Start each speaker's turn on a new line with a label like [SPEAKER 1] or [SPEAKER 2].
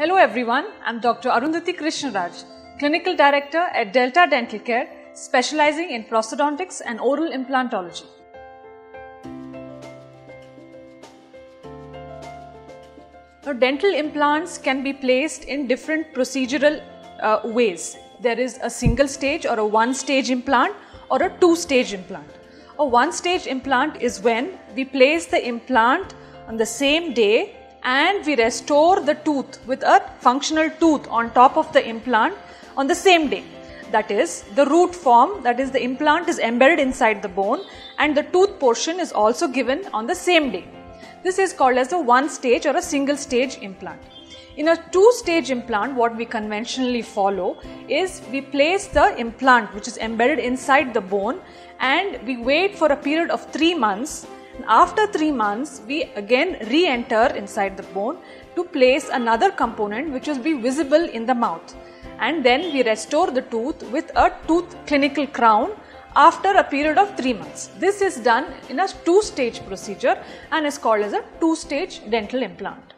[SPEAKER 1] Hello everyone, I'm Dr. Arundati Krishnaraj, Clinical Director at Delta Dental Care, specializing in prosthodontics and oral implantology. Now, dental implants can be placed in different procedural uh, ways. There is a single stage or a one stage implant or a two stage implant. A one stage implant is when we place the implant on the same day and we restore the tooth with a functional tooth on top of the implant on the same day. That is, the root form, that is, the implant is embedded inside the bone, and the tooth portion is also given on the same day. This is called as a one stage or a single stage implant. In a two stage implant, what we conventionally follow is we place the implant which is embedded inside the bone and we wait for a period of three months after 3 months, we again re-enter inside the bone to place another component which will be visible in the mouth. And then we restore the tooth with a tooth clinical crown after a period of 3 months. This is done in a two-stage procedure and is called as a two-stage dental implant.